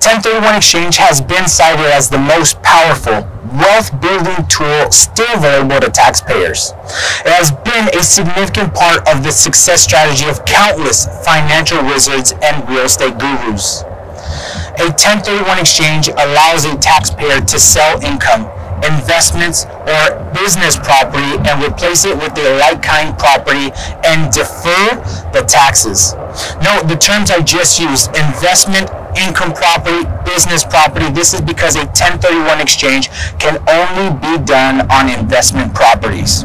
1031 exchange has been cited as the most powerful wealth building tool still available to taxpayers. It has been a significant part of the success strategy of countless financial wizards and real estate gurus. A 1031 exchange allows a taxpayer to sell income, investments, or business property and replace it with a like-kind property and defer the taxes. Note the terms I just used, investment, income property, business property. This is because a 1031 exchange can only be done on investment properties,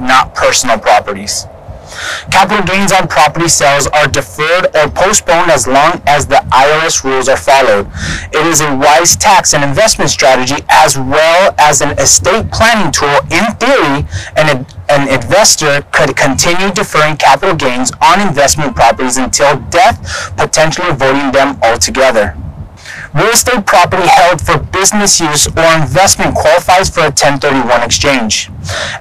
not personal properties. Capital gains on property sales are deferred or postponed as long as the IRS rules are followed. It is a wise tax and investment strategy as well as an estate planning tool. In theory, an, an investor could continue deferring capital gains on investment properties until death, potentially avoiding them altogether. Real estate property held for business use or investment qualifies for a 1031 exchange.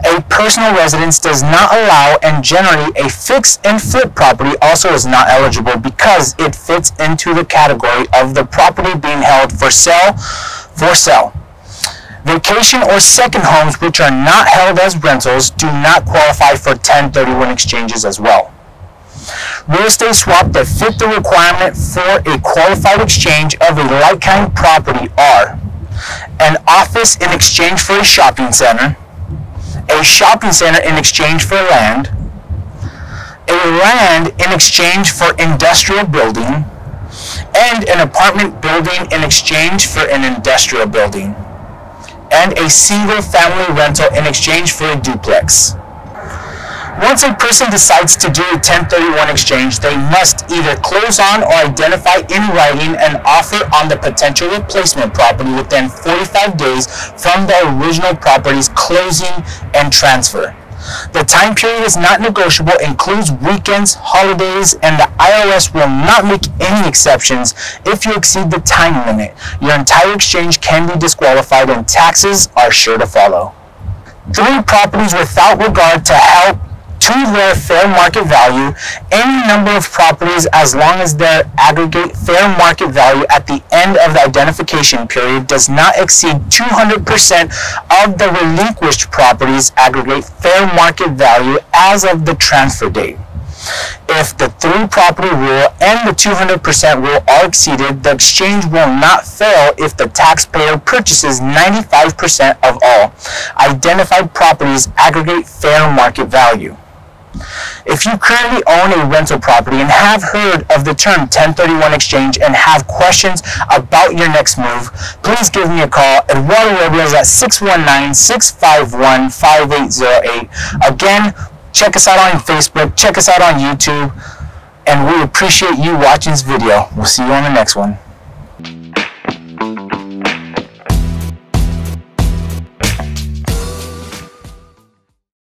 A personal residence does not allow and generally a fix and flip property also is not eligible because it fits into the category of the property being held for sale for sale. Vacation or second homes which are not held as rentals do not qualify for 1031 exchanges as well. Real estate swap that fit the requirement for a qualified exchange of a like-kind property are an office in exchange for a shopping center, a shopping center in exchange for land, a land in exchange for industrial building, and an apartment building in exchange for an industrial building, and a single family rental in exchange for a duplex. Once a person decides to do a 1031 exchange, they must either close on or identify in writing an offer on the potential replacement property within 45 days from the original property's closing and transfer. The time period is not negotiable, includes weekends, holidays, and the IRS will not make any exceptions if you exceed the time limit. Your entire exchange can be disqualified and taxes are sure to follow. Three properties without regard to help to their fair market value any number of properties as long as their aggregate fair market value at the end of the identification period does not exceed 200% of the relinquished property's aggregate fair market value as of the transfer date. If the three property rule and the 200% rule are exceeded, the exchange will not fail if the taxpayer purchases 95% of all identified properties aggregate fair market value. If you currently own a rental property and have heard of the term 1031 exchange and have questions about your next move, please give me a call. Eduardo Robles at 619-651-5808. Again, check us out on Facebook, check us out on YouTube, and we appreciate you watching this video. We'll see you on the next one.